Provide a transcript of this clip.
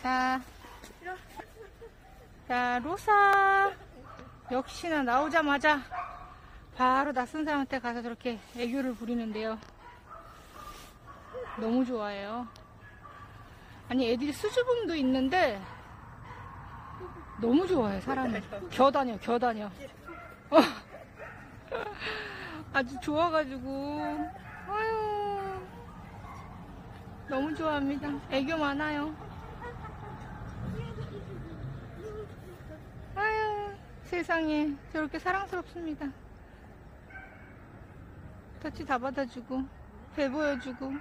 자, 자, 로사. 역시나 나오자마자 바로 낯선 사람한테 가서 저렇게 애교를 부리는데요. 너무 좋아해요. 아니, 애들이 수줍음도 있는데 너무 좋아해, 사람을. 겨다녀, 겨다녀. 어. 아주 좋아가지고, 아유, 너무 좋아합니다. 애교 많아요. 아유, 세상에, 저렇게 사랑스럽습니다. 터치 다 받아주고, 배 보여주고,